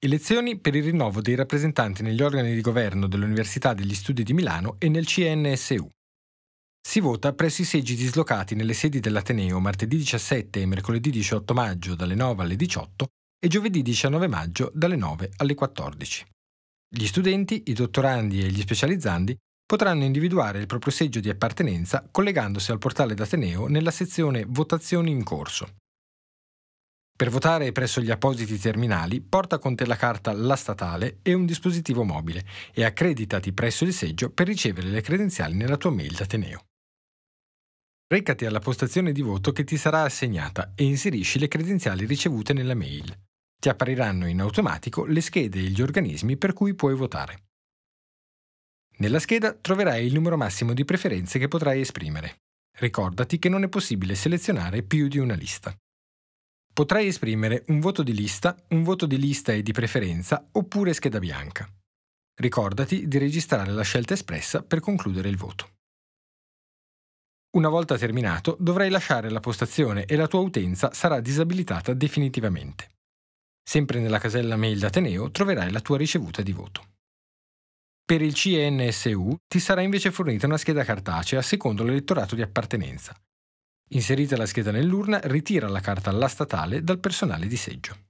Elezioni per il rinnovo dei rappresentanti negli organi di governo dell'Università degli Studi di Milano e nel CNSU. Si vota presso i seggi dislocati nelle sedi dell'Ateneo martedì 17 e mercoledì 18 maggio dalle 9 alle 18 e giovedì 19 maggio dalle 9 alle 14. Gli studenti, i dottorandi e gli specializzandi potranno individuare il proprio seggio di appartenenza collegandosi al portale d'Ateneo nella sezione Votazioni in corso. Per votare presso gli appositi terminali, porta con te la carta La Statale e un dispositivo mobile e accreditati presso il seggio per ricevere le credenziali nella tua mail d'Ateneo. Recati alla postazione di voto che ti sarà assegnata e inserisci le credenziali ricevute nella mail. Ti appariranno in automatico le schede e gli organismi per cui puoi votare. Nella scheda troverai il numero massimo di preferenze che potrai esprimere. Ricordati che non è possibile selezionare più di una lista. Potrai esprimere un voto di lista, un voto di lista e di preferenza oppure scheda bianca. Ricordati di registrare la scelta espressa per concludere il voto. Una volta terminato dovrai lasciare la postazione e la tua utenza sarà disabilitata definitivamente. Sempre nella casella mail d'Ateneo troverai la tua ricevuta di voto. Per il CNSU ti sarà invece fornita una scheda cartacea secondo l'elettorato di appartenenza Inserita la scheda nell'urna, ritira la carta alla statale dal personale di seggio.